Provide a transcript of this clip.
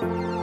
Bye.